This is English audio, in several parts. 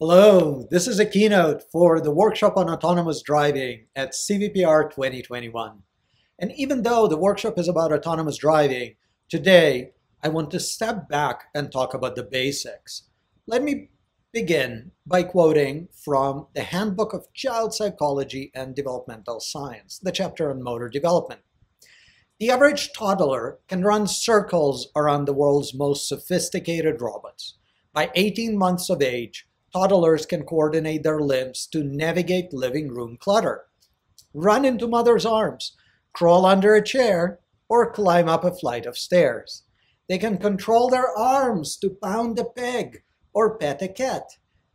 Hello, this is a keynote for the workshop on autonomous driving at CVPR 2021. And even though the workshop is about autonomous driving, today I want to step back and talk about the basics. Let me begin by quoting from the Handbook of Child Psychology and Developmental Science, the chapter on motor development. The average toddler can run circles around the world's most sophisticated robots. By 18 months of age, toddlers can coordinate their limbs to navigate living room clutter, run into mother's arms, crawl under a chair, or climb up a flight of stairs. They can control their arms to pound a peg or pet a cat,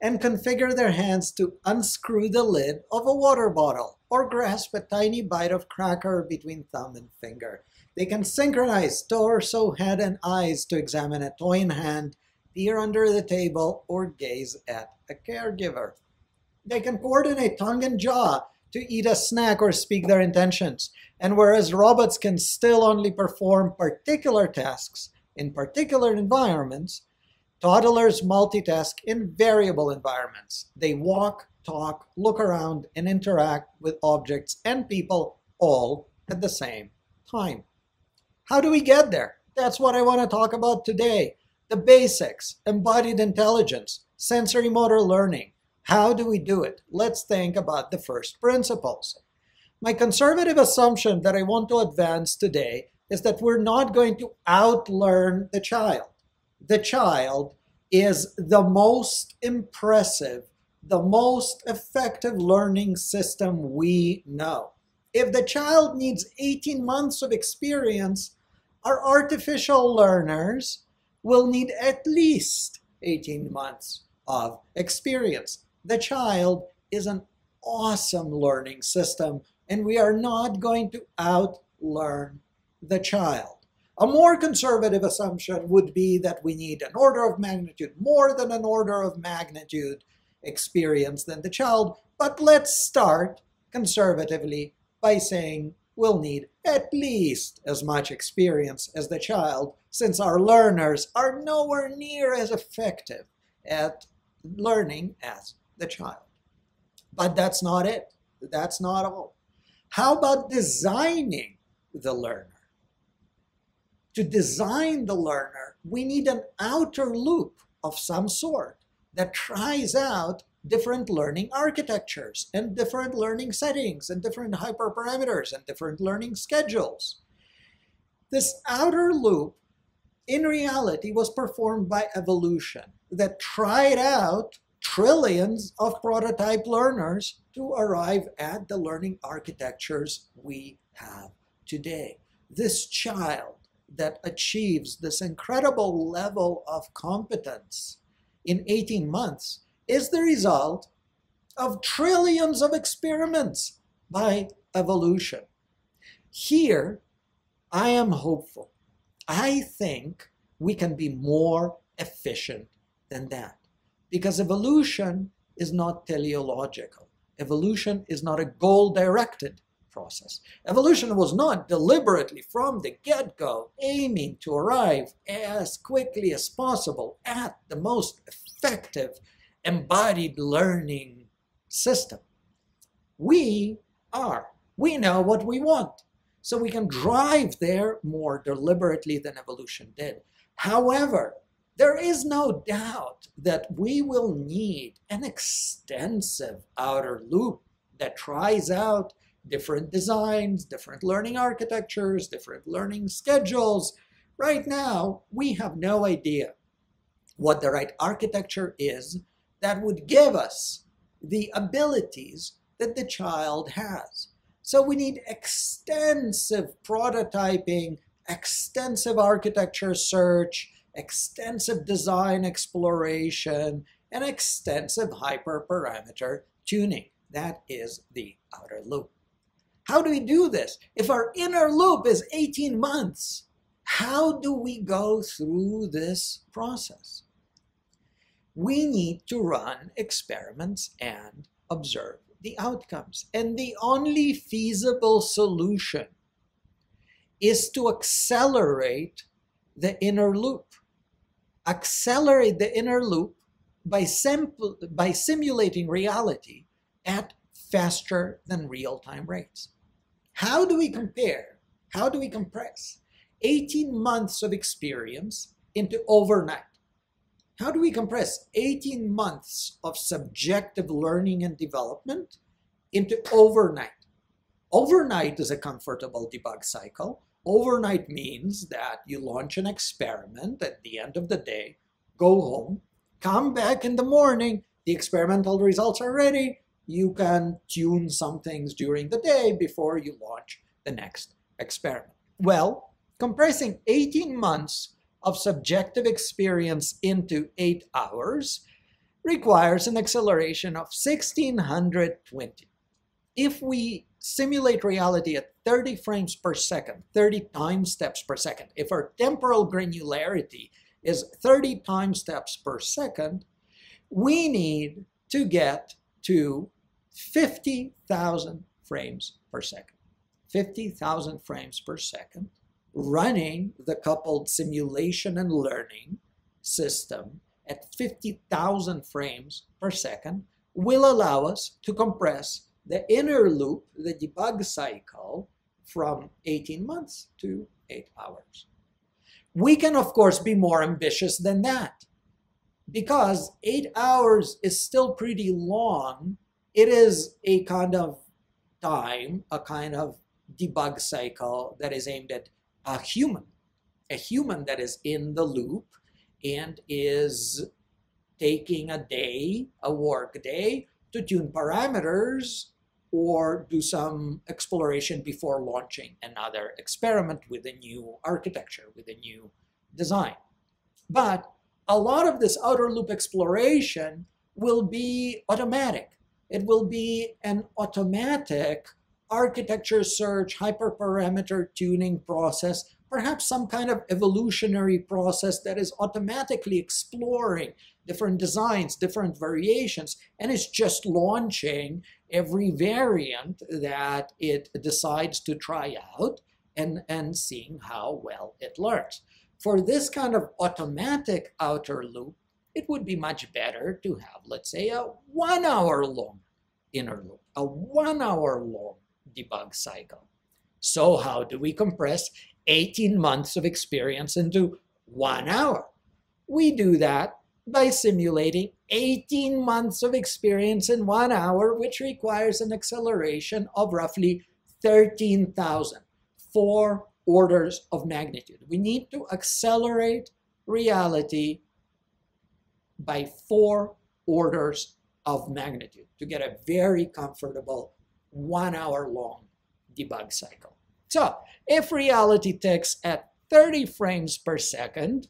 and configure their hands to unscrew the lid of a water bottle or grasp a tiny bite of cracker between thumb and finger. They can synchronize torso, head, and eyes to examine a toy in hand peer under the table, or gaze at a caregiver. They can coordinate tongue and jaw to eat a snack or speak their intentions. And whereas robots can still only perform particular tasks in particular environments, toddlers multitask in variable environments. They walk, talk, look around, and interact with objects and people all at the same time. How do we get there? That's what I want to talk about today. The basics, embodied intelligence, sensory motor learning. How do we do it? Let's think about the first principles. My conservative assumption that I want to advance today is that we're not going to outlearn the child. The child is the most impressive, the most effective learning system we know. If the child needs 18 months of experience, our artificial learners will need at least 18 months of experience. The child is an awesome learning system, and we are not going to outlearn the child. A more conservative assumption would be that we need an order of magnitude, more than an order of magnitude experience than the child. But let's start conservatively by saying we'll need at least as much experience as the child, since our learners are nowhere near as effective at learning as the child. But that's not it. That's not all. How about designing the learner? To design the learner, we need an outer loop of some sort that tries out different learning architectures and different learning settings and different hyperparameters and different learning schedules. This outer loop, in reality, was performed by evolution that tried out trillions of prototype learners to arrive at the learning architectures we have today. This child that achieves this incredible level of competence in 18 months is the result of trillions of experiments by evolution. Here, I am hopeful. I think we can be more efficient than that because evolution is not teleological. Evolution is not a goal-directed process. Evolution was not deliberately from the get-go aiming to arrive as quickly as possible at the most effective embodied learning system. We are. We know what we want. So we can drive there more deliberately than evolution did. However, there is no doubt that we will need an extensive outer loop that tries out different designs, different learning architectures, different learning schedules. Right now, we have no idea what the right architecture is that would give us the abilities that the child has. So we need extensive prototyping, extensive architecture search, extensive design exploration, and extensive hyperparameter tuning. That is the outer loop. How do we do this? If our inner loop is 18 months, how do we go through this process? we need to run experiments and observe the outcomes. And the only feasible solution is to accelerate the inner loop. Accelerate the inner loop by, by simulating reality at faster than real-time rates. How do we compare? How do we compress 18 months of experience into overnight? How do we compress 18 months of subjective learning and development into overnight? Overnight is a comfortable debug cycle. Overnight means that you launch an experiment at the end of the day, go home, come back in the morning, the experimental results are ready, you can tune some things during the day before you launch the next experiment. Well, compressing 18 months of subjective experience into 8 hours requires an acceleration of 1620. If we simulate reality at 30 frames per second, 30 time steps per second, if our temporal granularity is 30 time steps per second, we need to get to 50,000 frames per second. 50,000 frames per second running the coupled simulation and learning system at 50,000 frames per second will allow us to compress the inner loop, the debug cycle, from 18 months to 8 hours. We can, of course, be more ambitious than that because 8 hours is still pretty long. It is a kind of time, a kind of debug cycle that is aimed at a human, a human that is in the loop and is taking a day, a work day, to tune parameters or do some exploration before launching another experiment with a new architecture, with a new design. But a lot of this outer loop exploration will be automatic. It will be an automatic architecture search, hyperparameter tuning process, perhaps some kind of evolutionary process that is automatically exploring different designs, different variations, and is just launching every variant that it decides to try out and, and seeing how well it learns. For this kind of automatic outer loop, it would be much better to have, let's say, a one hour long inner loop, a one hour long debug cycle. So how do we compress 18 months of experience into one hour? We do that by simulating 18 months of experience in one hour, which requires an acceleration of roughly 13,000, four orders of magnitude. We need to accelerate reality by four orders of magnitude to get a very comfortable one hour long debug cycle. So if reality ticks at 30 frames per second,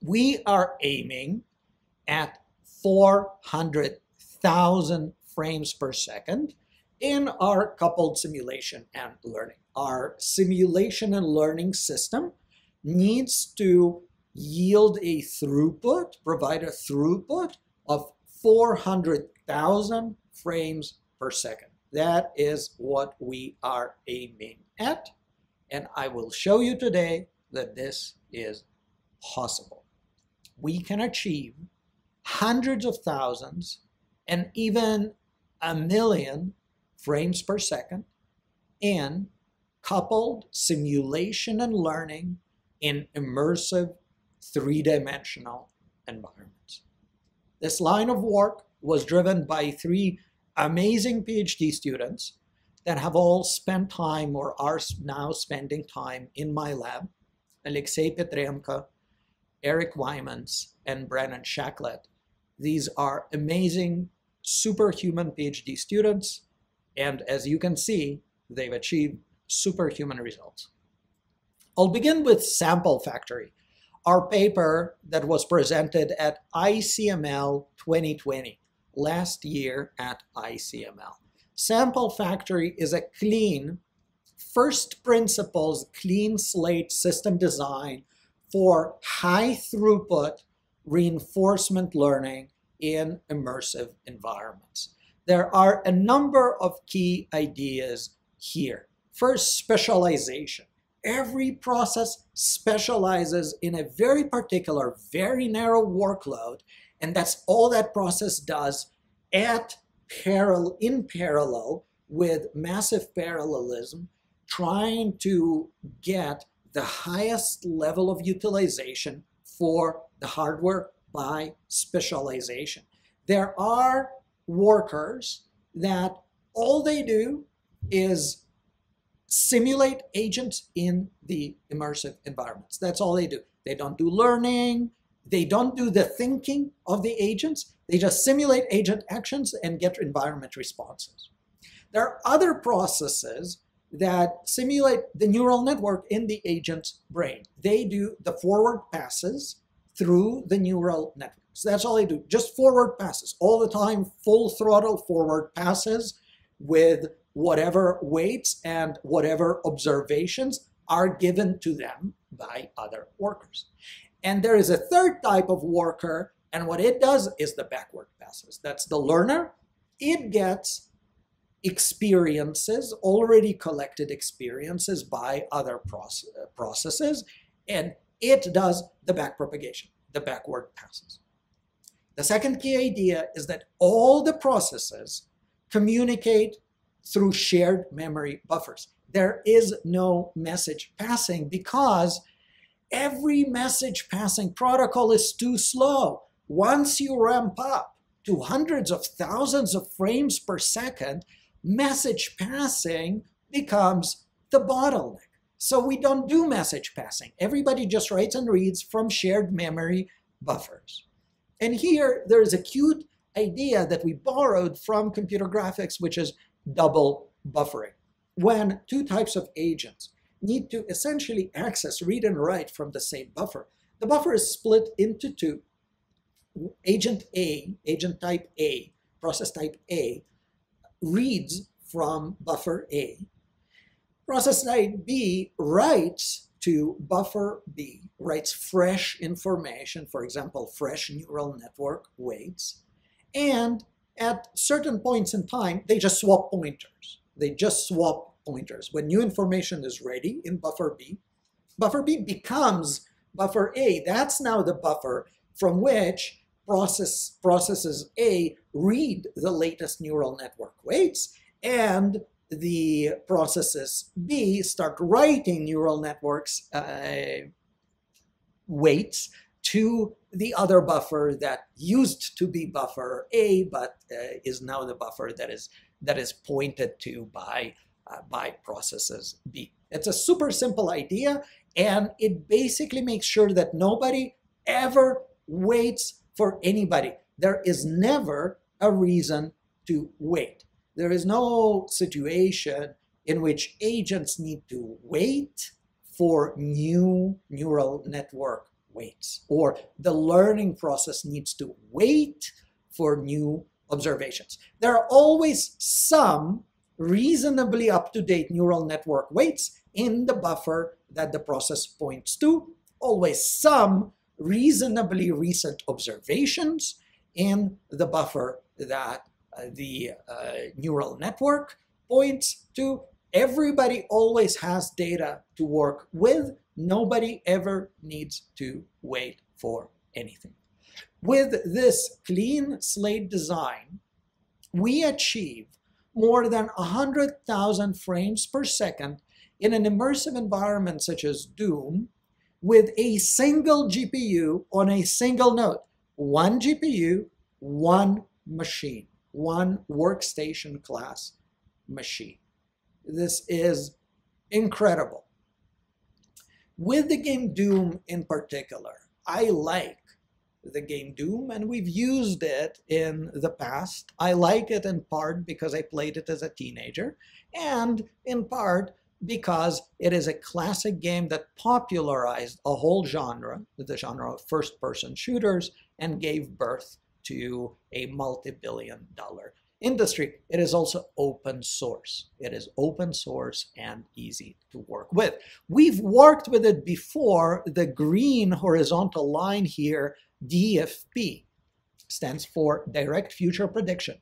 we are aiming at 400,000 frames per second in our coupled simulation and learning. Our simulation and learning system needs to yield a throughput, provide a throughput of 400,000 frames per second. That is what we are aiming at. And I will show you today that this is possible we can achieve hundreds of thousands and even a million frames per second in coupled simulation and learning in immersive three-dimensional environments. This line of work was driven by three amazing PhD students that have all spent time or are now spending time in my lab. Alexei Petrenko, Eric Wijmans, and Brennan Shacklett. These are amazing, superhuman PhD students, and as you can see, they've achieved superhuman results. I'll begin with Sample Factory, our paper that was presented at ICML 2020, last year at ICML. Sample Factory is a clean, first principles, clean slate system design for high throughput reinforcement learning in immersive environments. There are a number of key ideas here. First, specialization. every process specializes in a very particular, very narrow workload, and that's all that process does at parallel, in parallel with massive parallelism, trying to get the highest level of utilization for the hardware by specialization. There are workers that all they do is simulate agents in the immersive environments. That's all they do. They don't do learning. They don't do the thinking of the agents. They just simulate agent actions and get environment responses. There are other processes that simulate the neural network in the agent's brain. They do the forward passes through the neural network. So that's all they do, just forward passes, all the time, full throttle forward passes with whatever weights and whatever observations are given to them by other workers. And there is a third type of worker, and what it does is the backward passes. That's the learner. It gets experiences, already collected experiences by other process, uh, processes, and it does the backpropagation, the backward passes. The second key idea is that all the processes communicate through shared memory buffers. There is no message passing because every message passing protocol is too slow. Once you ramp up to hundreds of thousands of frames per second, message passing becomes the bottleneck. So we don't do message passing. Everybody just writes and reads from shared memory buffers. And here there's a cute idea that we borrowed from computer graphics, which is double buffering. When two types of agents need to essentially access read and write from the same buffer, the buffer is split into two. Agent A, agent type A, process type A, reads from buffer A. Process type B writes to buffer B, writes fresh information, for example, fresh neural network weights, and at certain points in time, they just swap pointers. They just swap pointers. When new information is ready in buffer B, buffer B becomes buffer A. That's now the buffer from which process processes A read the latest neural network weights, and the processes B start writing neural networks uh, weights to the other buffer that used to be buffer A, but uh, is now the buffer that is that is pointed to by uh, by processes B. It's a super simple idea, and it basically makes sure that nobody ever weights for anybody. There is never a reason to wait. There is no situation in which agents need to wait for new neural network waits, or the learning process needs to wait for new observations. There are always some reasonably up-to-date neural network weights in the buffer that the process points to, always some reasonably recent observations in the buffer that uh, the uh, neural network points to. Everybody always has data to work with Nobody ever needs to wait for anything. With this clean slate design, we achieve more than 100,000 frames per second in an immersive environment such as Doom with a single GPU on a single node. One GPU, one machine, one workstation class machine. This is incredible. With the game Doom in particular, I like the game Doom, and we've used it in the past. I like it in part because I played it as a teenager, and in part because it is a classic game that popularized a whole genre, the genre of first-person shooters, and gave birth to a multi-billion dollar industry. It is also open source. It is open source and easy to work with. We've worked with it before. The green horizontal line here, DFP, stands for Direct Future Prediction.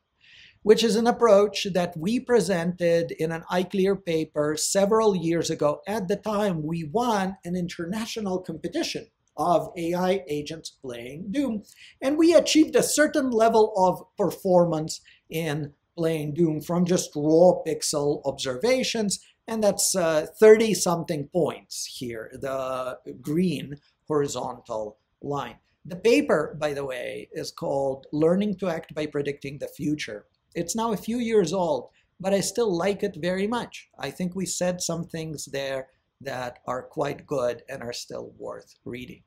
which is an approach that we presented in an ICLR paper several years ago. At the time, we won an international competition of AI agents playing Doom, and we achieved a certain level of performance in playing Doom from just raw pixel observations, and that's 30 uh, something points here, the green horizontal line. The paper, by the way, is called Learning to Act by Predicting the Future. It's now a few years old, but I still like it very much. I think we said some things there that are quite good and are still worth reading.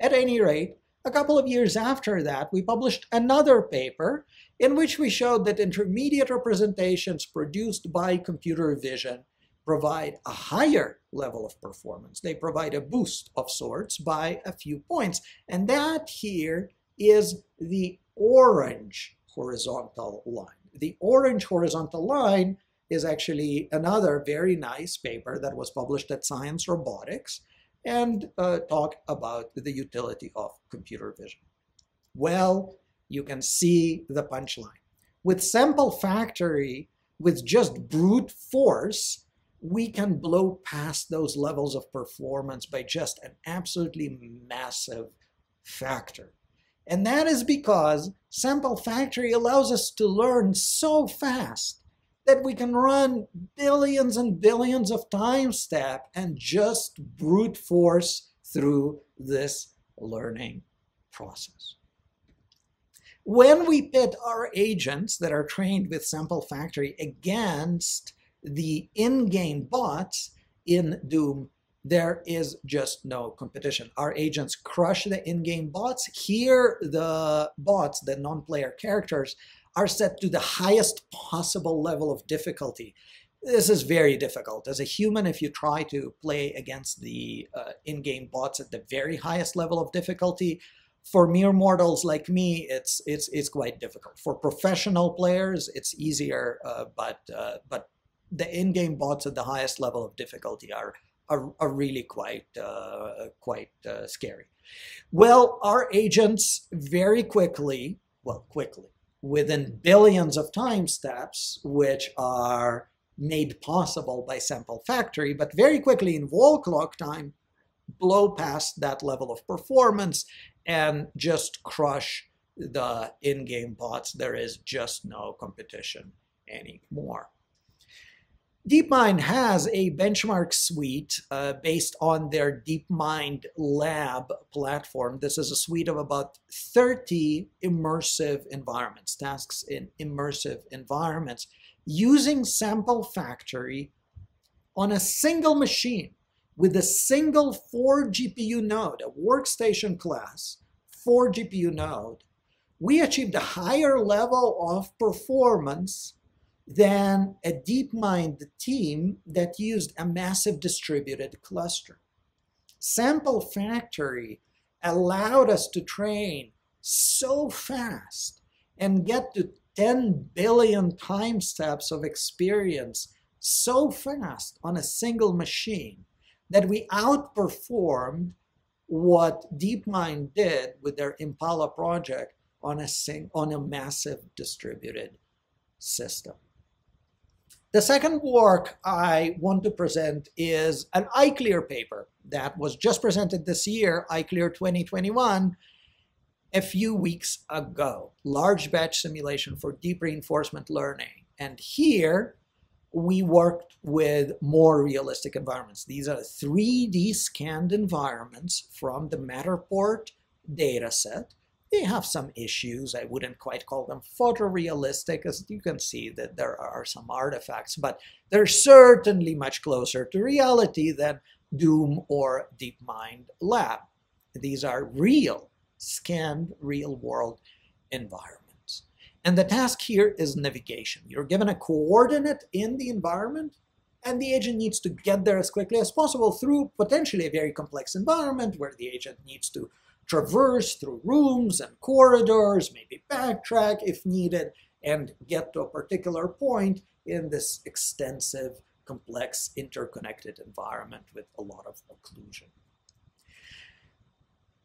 At any rate, a couple of years after that, we published another paper in which we showed that intermediate representations produced by computer vision provide a higher level of performance. They provide a boost of sorts by a few points. And that here is the orange horizontal line. The orange horizontal line is actually another very nice paper that was published at Science Robotics and uh, talk about the utility of computer vision. Well, you can see the punchline. With sample factory, with just brute force, we can blow past those levels of performance by just an absolutely massive factor. And that is because Sample Factory allows us to learn so fast that we can run billions and billions of time step and just brute force through this learning process. When we pit our agents that are trained with Sample Factory against the in-game bots in Doom, there is just no competition. Our agents crush the in-game bots. Here, the bots, the non-player characters, are set to the highest possible level of difficulty. This is very difficult. As a human, if you try to play against the uh, in-game bots at the very highest level of difficulty, for mere mortals like me, it's it's it's quite difficult. For professional players, it's easier, uh, but uh, but the in-game bots at the highest level of difficulty are are, are really quite uh, quite uh, scary. Well, our agents very quickly, well, quickly, within billions of time steps, which are made possible by Sample Factory, but very quickly in wall clock time, blow past that level of performance and just crush the in-game bots. There is just no competition anymore. DeepMind has a benchmark suite uh, based on their DeepMind Lab platform. This is a suite of about 30 immersive environments, tasks in immersive environments, using Sample Factory on a single machine with a single 4 GPU node, a workstation class, 4 GPU node. We achieved a higher level of performance than a DeepMind team that used a massive distributed cluster. Sample Factory allowed us to train so fast and get to 10 billion time steps of experience so fast on a single machine that we outperformed what DeepMind did with their Impala project on a, sing, on a massive distributed system. The second work I want to present is an ICLR paper that was just presented this year, ICLR 2021, a few weeks ago. Large batch simulation for deep reinforcement learning. And here we worked with more realistic environments. These are 3D scanned environments from the Matterport dataset they have some issues. I wouldn't quite call them photorealistic, as you can see that there are some artifacts, but they're certainly much closer to reality than Doom or DeepMind Lab. These are real, scanned, real-world environments. And the task here is navigation. You're given a coordinate in the environment, and the agent needs to get there as quickly as possible through potentially a very complex environment where the agent needs to traverse through rooms and corridors, maybe backtrack if needed, and get to a particular point in this extensive, complex, interconnected environment with a lot of occlusion.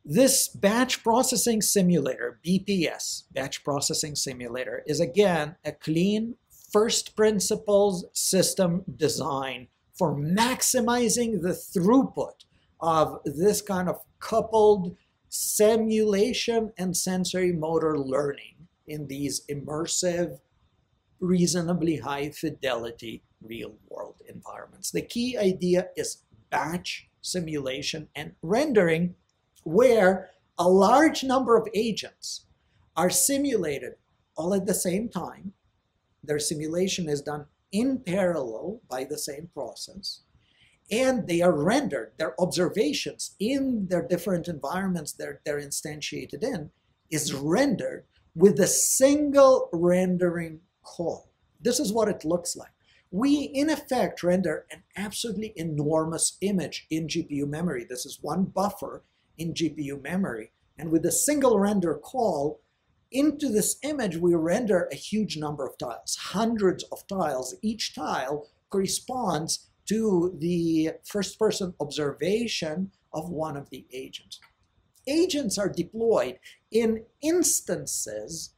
This batch processing simulator, BPS, batch processing simulator, is again a clean first principles system design for maximizing the throughput of this kind of coupled simulation and sensory motor learning in these immersive, reasonably high fidelity real world environments. The key idea is batch simulation and rendering where a large number of agents are simulated all at the same time. Their simulation is done in parallel by the same process and they are rendered, their observations in their different environments they're, they're instantiated in is rendered with a single rendering call. This is what it looks like. We, in effect, render an absolutely enormous image in GPU memory. This is one buffer in GPU memory. And with a single render call, into this image, we render a huge number of tiles, hundreds of tiles. Each tile corresponds to the first person observation of one of the agents. Agents are deployed in instances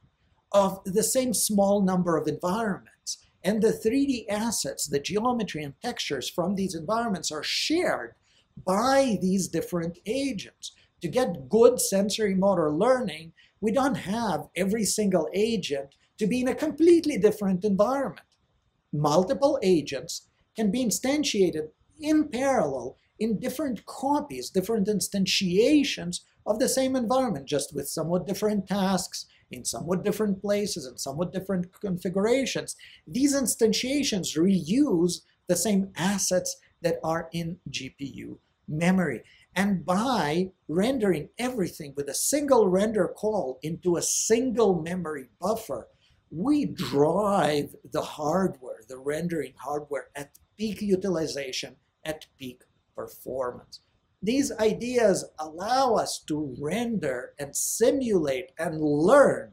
of the same small number of environments. And the 3D assets, the geometry and textures from these environments are shared by these different agents. To get good sensory motor learning, we don't have every single agent to be in a completely different environment. Multiple agents can be instantiated in parallel in different copies, different instantiations of the same environment, just with somewhat different tasks, in somewhat different places, and somewhat different configurations. These instantiations reuse the same assets that are in GPU memory. And by rendering everything with a single render call into a single memory buffer, we drive the hardware, the rendering hardware at peak utilization, at peak performance. These ideas allow us to render and simulate and learn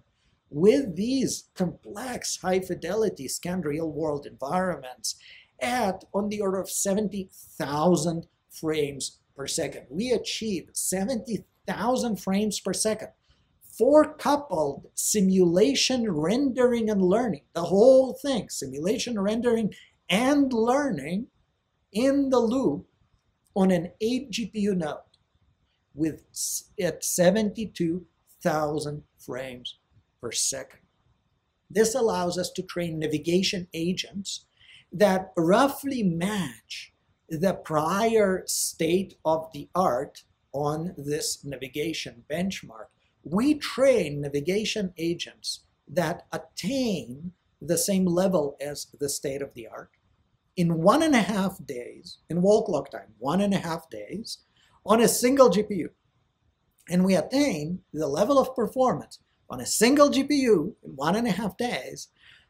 with these complex high fidelity scanned real world environments at on the order of 70,000 frames per second. We achieve 70,000 frames per second for coupled simulation, rendering, and learning. The whole thing, simulation, rendering, and learning in the loop on an 8 GPU node with at 72,000 frames per second. This allows us to train navigation agents that roughly match the prior state of the art on this navigation benchmark. We train navigation agents that attain the same level as the state of the art in one and a half days, in wall clock time, one and a half days, on a single GPU. And we attain the level of performance on a single GPU in one and a half days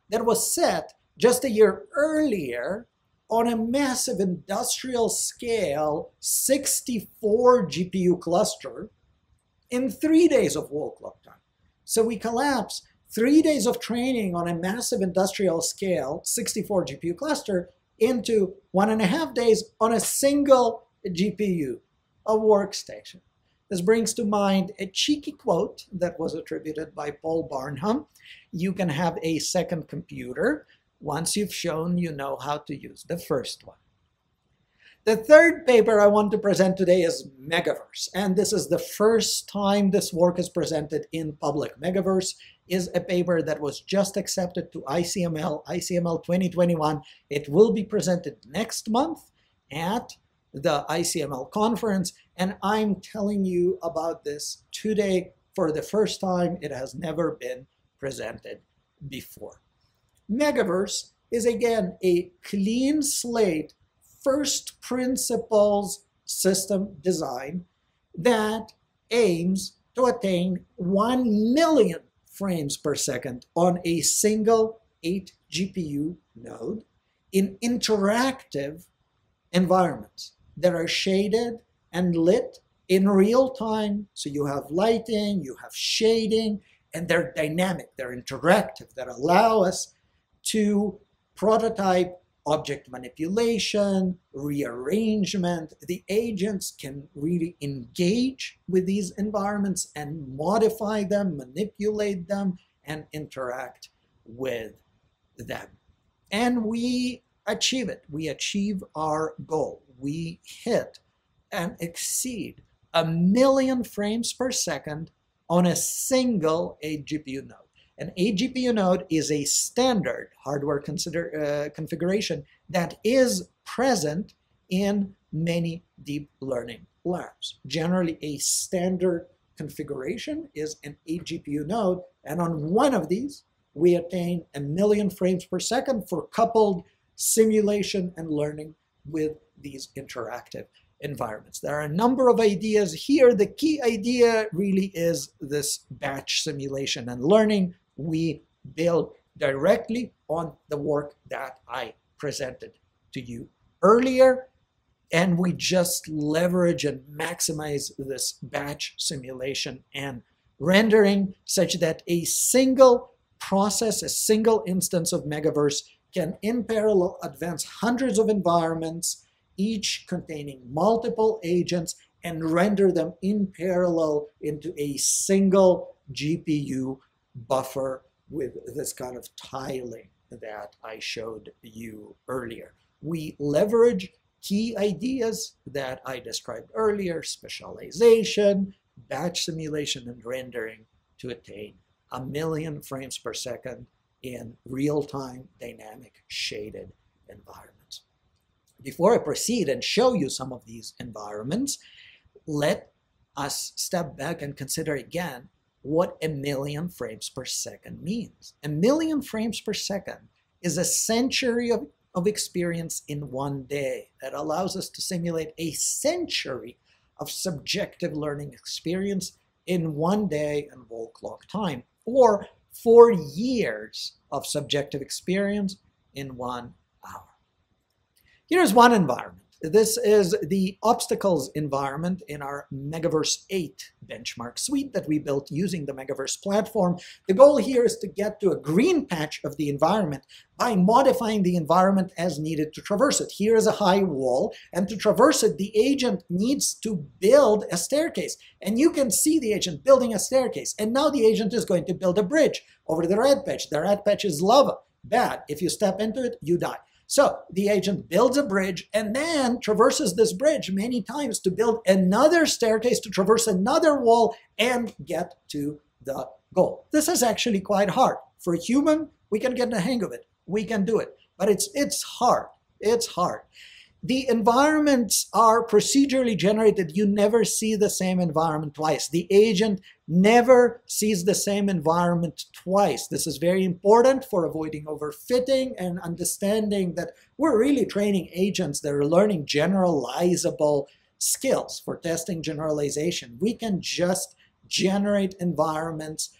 that was set just a year earlier on a massive industrial scale 64 GPU cluster in three days of wall clock time. So we collapse three days of training on a massive industrial scale 64 GPU cluster into one and a half days on a single GPU, a workstation. This brings to mind a cheeky quote that was attributed by Paul Barham. You can have a second computer once you've shown you know how to use the first one. The third paper I want to present today is Megaverse, and this is the first time this work is presented in public. Megaverse is a paper that was just accepted to ICML, ICML 2021. It will be presented next month at the ICML conference, and I'm telling you about this today for the first time. It has never been presented before. Megaverse is again a clean slate first principles system design that aims to attain 1 million frames per second on a single 8 GPU node in interactive environments that are shaded and lit in real time. So you have lighting, you have shading, and they're dynamic, they're interactive, that allow us to prototype object manipulation, rearrangement. The agents can really engage with these environments and modify them, manipulate them, and interact with them. And we achieve it. We achieve our goal. We hit and exceed a million frames per second on a single 8 GPU node. An 8 GPU node is a standard hardware consider, uh, configuration that is present in many deep learning labs. Generally, a standard configuration is an 8 GPU node, and on one of these, we attain a million frames per second for coupled simulation and learning with these interactive environments. There are a number of ideas here. The key idea really is this batch simulation and learning we build directly on the work that I presented to you earlier. And we just leverage and maximize this batch simulation and rendering such that a single process, a single instance of Megaverse can in parallel advance hundreds of environments, each containing multiple agents, and render them in parallel into a single GPU buffer with this kind of tiling that I showed you earlier. We leverage key ideas that I described earlier, specialization, batch simulation, and rendering to attain a million frames per second in real-time dynamic shaded environments. Before I proceed and show you some of these environments, let us step back and consider again what a million frames per second means. A million frames per second is a century of, of experience in one day that allows us to simulate a century of subjective learning experience in one day and wall clock time, or four years of subjective experience in one hour. Here's one environment. This is the obstacles environment in our Megaverse 8 benchmark suite that we built using the Megaverse platform. The goal here is to get to a green patch of the environment by modifying the environment as needed to traverse it. Here is a high wall, and to traverse it, the agent needs to build a staircase. And you can see the agent building a staircase. And now the agent is going to build a bridge over the red patch. The red patch is lava. Bad. If you step into it, you die. So the agent builds a bridge and then traverses this bridge many times to build another staircase to traverse another wall and get to the goal. This is actually quite hard. For a human, we can get the hang of it. We can do it. But it's it's hard. It's hard the environments are procedurally generated. You never see the same environment twice. The agent never sees the same environment twice. This is very important for avoiding overfitting and understanding that we're really training agents that are learning generalizable skills for testing generalization. We can just generate environments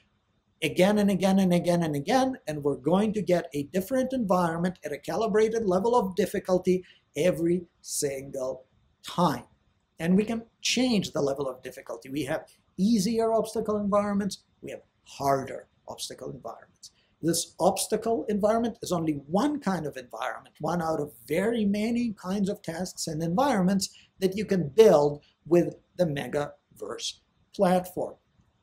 again and again and again and again, and we're going to get a different environment at a calibrated level of difficulty every single time. And we can change the level of difficulty. We have easier obstacle environments, we have harder obstacle environments. This obstacle environment is only one kind of environment, one out of very many kinds of tasks and environments that you can build with the Megaverse platform.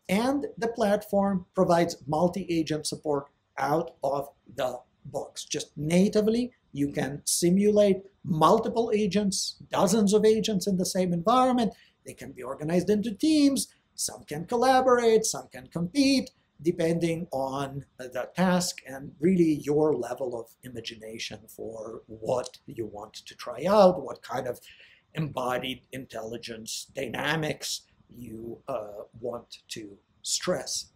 And the platform provides multi-agent support out of the box. Just natively, you can simulate multiple agents, dozens of agents in the same environment. They can be organized into teams. Some can collaborate, some can compete, depending on the task and really your level of imagination for what you want to try out, what kind of embodied intelligence dynamics you uh, want to stress.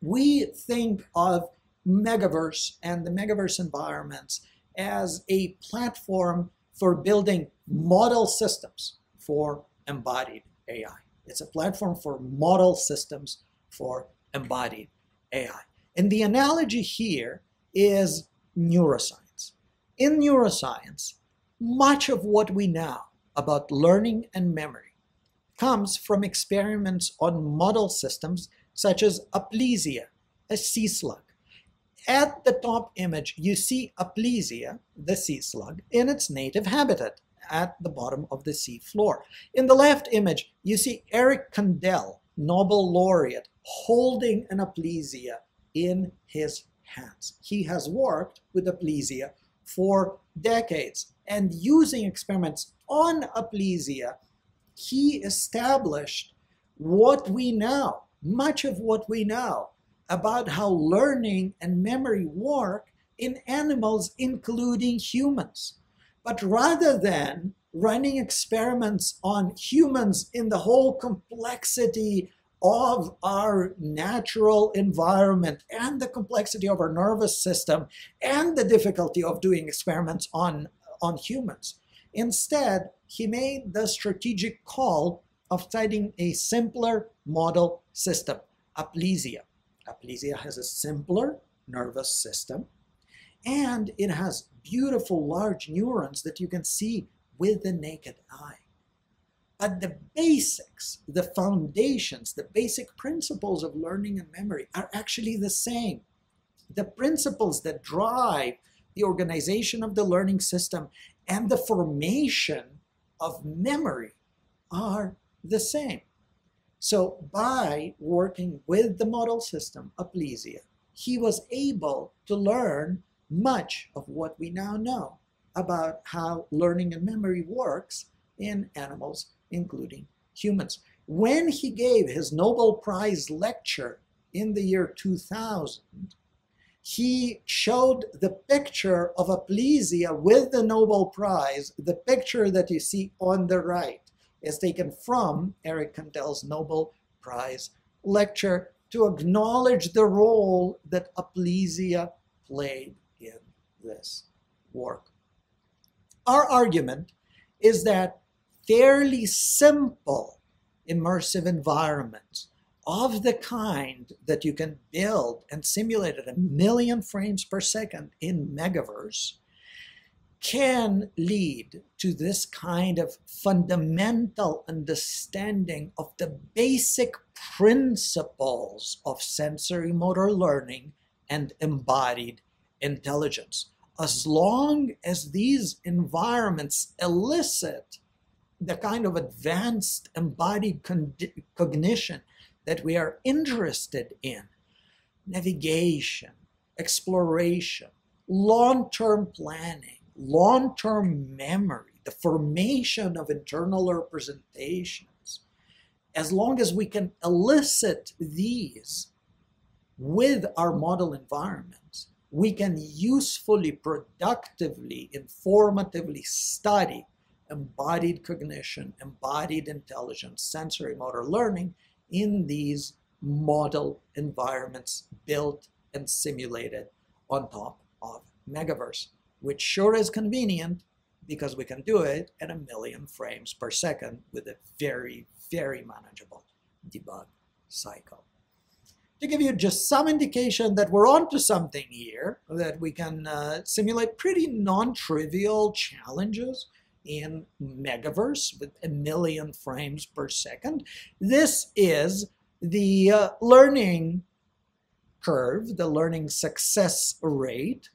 We think of Megaverse and the Megaverse environments as a platform for building model systems for embodied AI. It's a platform for model systems for embodied AI. And the analogy here is neuroscience. In neuroscience, much of what we know about learning and memory comes from experiments on model systems such as Aplysia, a sea slug, At the top image, you see Aplysia, the sea slug, in its native habitat at the bottom of the sea floor. In the left image, you see Eric Kandel, Nobel laureate, holding an Aplysia in his hands. He has worked with Aplysia for decades and using experiments on Aplysia, he established what we know, much of what we know about how learning and memory work in animals, including humans. But rather than running experiments on humans in the whole complexity of our natural environment and the complexity of our nervous system and the difficulty of doing experiments on, on humans. Instead, he made the strategic call of studying a simpler model system, Aplysia. Aplysia has a simpler nervous system, and it has beautiful large neurons that you can see with the naked eye. But the basics, the foundations, the basic principles of learning and memory are actually the same. The principles that drive the organization of the learning system and the formation of memory are the same. So by working with the model system, Aplysia, he was able to learn much of what we now know about how learning and memory works in animals, including humans. When he gave his Nobel Prize lecture in the year 2000, he showed the picture of Aplysia with the Nobel Prize. The picture that you see on the right is taken from Eric Kandel's Nobel Prize lecture to acknowledge the role that Aplysia played in this work. Our argument is that fairly simple immersive environments of the kind that you can build and simulate at a million frames per second in Megaverse can lead to this kind of fundamental understanding of the basic principles of sensory motor learning and embodied intelligence. As long as these environments elicit the kind of advanced embodied cognition that we are interested in navigation, exploration, long term planning, long term memory, the formation of internal representations. As long as we can elicit these with our model environments, we can usefully, productively, informatively study embodied cognition, embodied intelligence, sensory motor learning in these model environments built and simulated on top of Megaverse, which sure is convenient because we can do it at a million frames per second with a very, very manageable debug cycle. To give you just some indication that we're onto something here, that we can uh, simulate pretty non-trivial challenges in megaverse with a million frames per second. This is the uh, learning curve, the learning success rate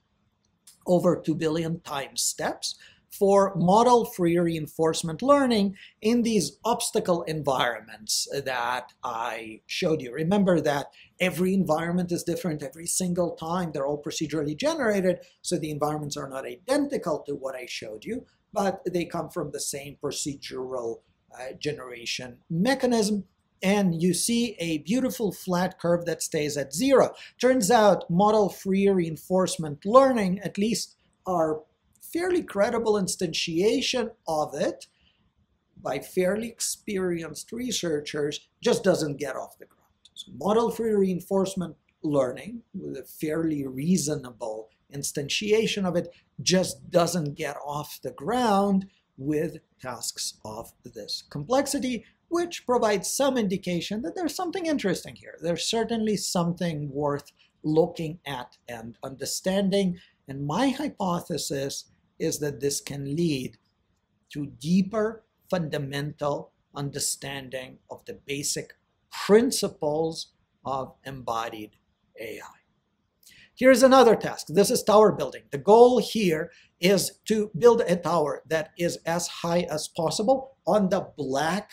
over 2 billion time steps for model-free reinforcement learning in these obstacle environments that I showed you. Remember that every environment is different every single time. They're all procedurally generated, so the environments are not identical to what I showed you but they come from the same procedural uh, generation mechanism. And you see a beautiful flat curve that stays at zero. Turns out model-free reinforcement learning, at least our fairly credible instantiation of it by fairly experienced researchers, just doesn't get off the ground. So model-free reinforcement learning with a fairly reasonable instantiation of it just doesn't get off the ground with tasks of this complexity, which provides some indication that there's something interesting here. There's certainly something worth looking at and understanding. And my hypothesis is that this can lead to deeper fundamental understanding of the basic principles of embodied AI. Here's another task. This is tower building. The goal here is to build a tower that is as high as possible on the black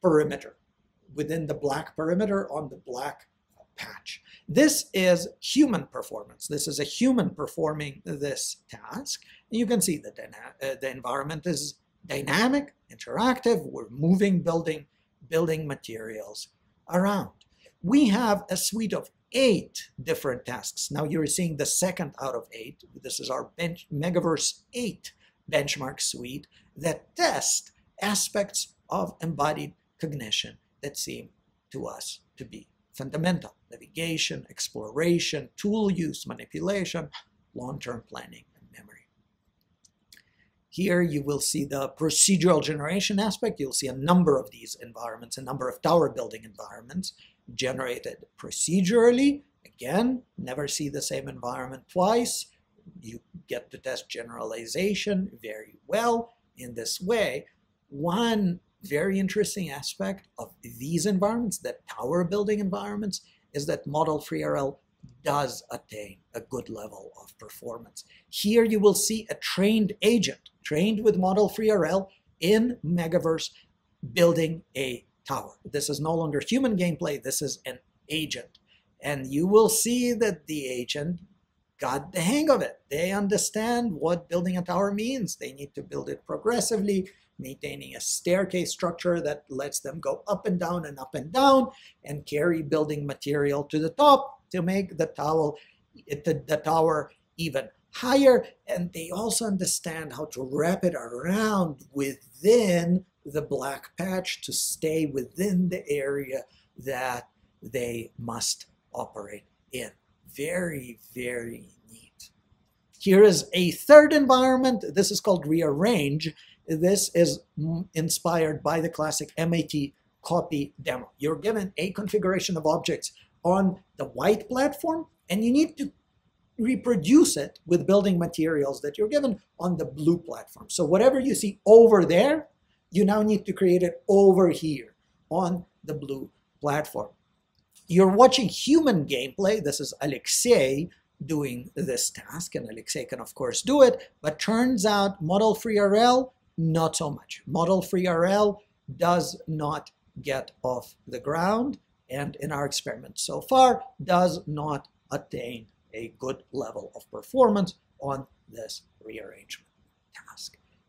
perimeter, within the black perimeter on the black patch. This is human performance. This is a human performing this task. You can see that uh, the environment is dynamic, interactive. We're moving building, building materials around. We have a suite of eight different tasks. Now you're seeing the second out of eight. This is our bench, Megaverse 8 benchmark suite that test aspects of embodied cognition that seem to us to be fundamental. Navigation, exploration, tool use, manipulation, long-term planning, and memory. Here you will see the procedural generation aspect. You'll see a number of these environments, a number of tower building environments generated procedurally. Again, never see the same environment twice. You get to test generalization very well in this way. One very interesting aspect of these environments, the tower building environments, is that Model-free RL does attain a good level of performance. Here you will see a trained agent, trained with Model-free RL in Megaverse, building a tower. This is no longer human gameplay, this is an agent. And you will see that the agent got the hang of it. They understand what building a tower means. They need to build it progressively, maintaining a staircase structure that lets them go up and down and up and down and carry building material to the top to make the tower, the, the tower even higher. And they also understand how to wrap it around within the black patch to stay within the area that they must operate in. Very, very neat. Here is a third environment. This is called rearrange. This is inspired by the classic MIT copy demo. You're given a configuration of objects on the white platform, and you need to reproduce it with building materials that you're given on the blue platform. So whatever you see over there, you now need to create it over here on the blue platform. You're watching human gameplay. This is Alexei doing this task, and Alexei can of course do it, but turns out Model-free RL not so much. Model-free RL does not get off the ground and in our experiment so far does not attain a good level of performance on this rearrangement.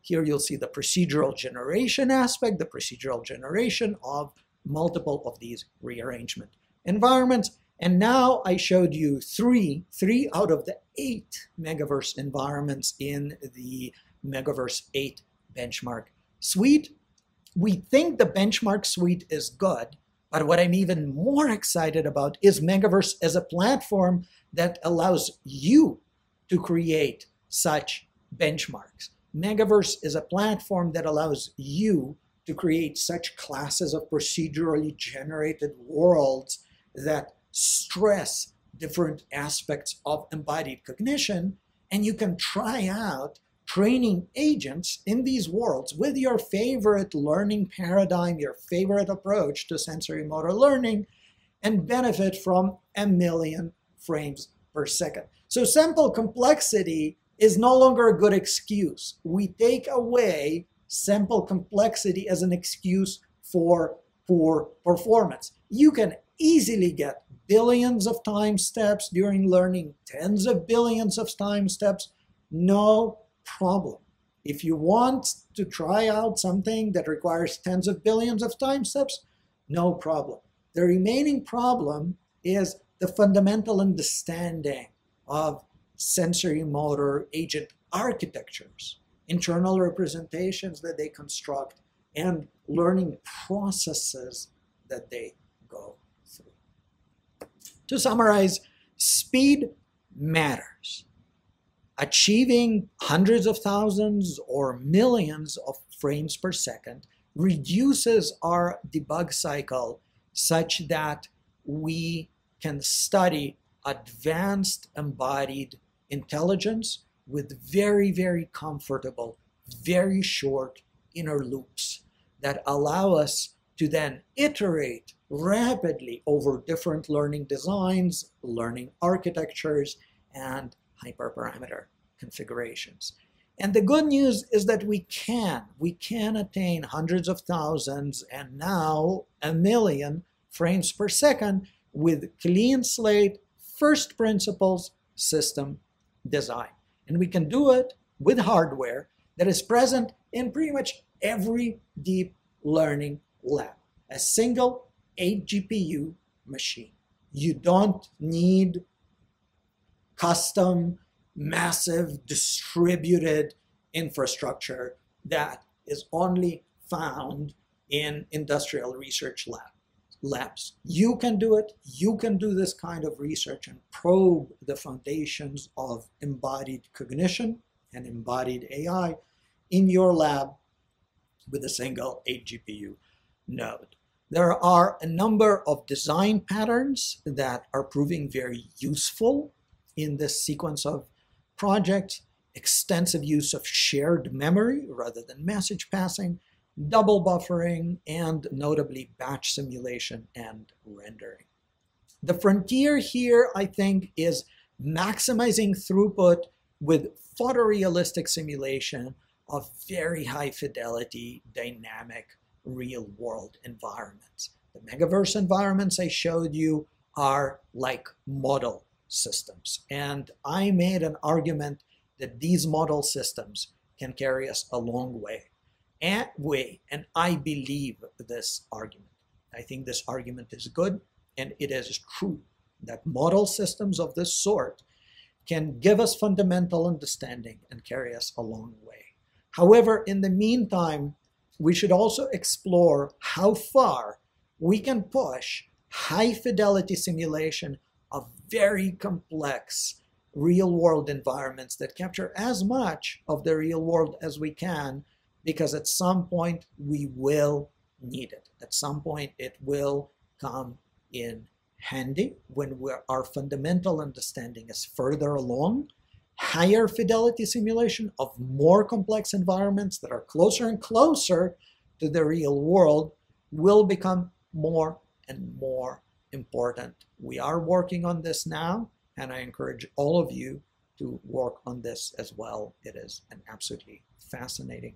Here you'll see the procedural generation aspect, the procedural generation of multiple of these rearrangement environments. And now I showed you three, three out of the eight Megaverse environments in the Megaverse 8 benchmark suite. We think the benchmark suite is good, but what I'm even more excited about is Megaverse as a platform that allows you to create such benchmarks. Megaverse is a platform that allows you to create such classes of procedurally generated worlds that stress different aspects of embodied cognition, and you can try out training agents in these worlds with your favorite learning paradigm, your favorite approach to sensory motor learning, and benefit from a million frames per second. So sample complexity is no longer a good excuse. We take away sample complexity as an excuse for poor performance. You can easily get billions of time steps during learning, tens of billions of time steps, no problem. If you want to try out something that requires tens of billions of time steps, no problem. The remaining problem is the fundamental understanding of sensory motor agent architectures, internal representations that they construct, and learning processes that they go through. To summarize, speed matters achieving hundreds of thousands or millions of frames per second reduces our debug cycle such that we can study advanced embodied intelligence with very, very comfortable, very short inner loops that allow us to then iterate rapidly over different learning designs, learning architectures, and hyperparameter configurations. And the good news is that we can. We can attain hundreds of thousands and now a million frames per second with clean slate, first principles system design. And we can do it with hardware that is present in pretty much every deep learning lab. A single 8 GPU machine. You don't need custom, massive, distributed infrastructure that is only found in industrial research lab, labs. You can do it. You can do this kind of research and probe the foundations of embodied cognition and embodied AI in your lab with a single 8 GPU node. There are a number of design patterns that are proving very useful in this sequence of projects. Extensive use of shared memory rather than message passing, double buffering, and notably batch simulation and rendering. The frontier here, I think, is maximizing throughput with photorealistic simulation of very high fidelity, dynamic, real world environments. The megaverse environments I showed you are like model systems. And I made an argument that these model systems can carry us a long way. Way, and I believe this argument. I think this argument is good, and it is true that model systems of this sort can give us fundamental understanding and carry us a long way. However, in the meantime, we should also explore how far we can push high fidelity simulation of very complex real world environments that capture as much of the real world as we can because at some point we will need it. At some point it will come in handy when our fundamental understanding is further along higher fidelity simulation of more complex environments that are closer and closer to the real world will become more and more important. We are working on this now, and I encourage all of you to work on this as well. It is an absolutely fascinating.